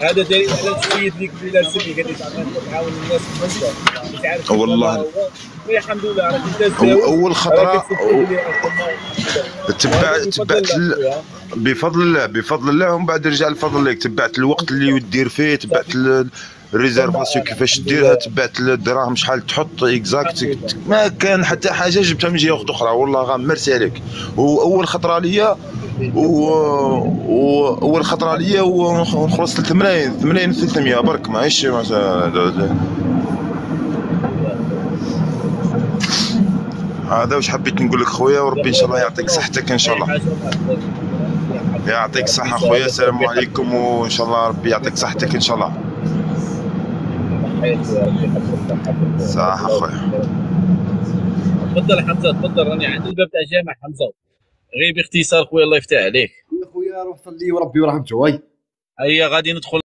هذا دليل على السيد اللي لابس اللي قال لك تعاون الناس في تعرف والله. الحمد لله راك انت أول خطرة. تبع تبعت ال- بفضل الله بفضل الله ومن بعد رجع لفضل الله تبعت الوقت اللي دير فيه تبعت ال- الريزرفاسيون كيفاش ديرها تبعت الدراهم شحال تحط اكزاكت ما كان حتى حاجة جبتها من جهة أخرى. والله غا ميرسي عليك. واول خطرة ليا و- واول خطرة ليا ونخلص 80 80 300 برك مثلا هذا واش حبيت نقول لك خويا وربي إن شاء الله يعطيك صحتك إن شاء الله. يعطيك الصحة خويا. السلام عليكم وإن شاء الله ربي يعطيك صحتك إن شاء الله. صح خويا تفضل حمزة تفضل راني عند الباب تاع الجامع حمزة غير باختصار خويا الله يفتح عليك. يا خويا روح صلي وربي ورحمته وي هيا غادي ندخل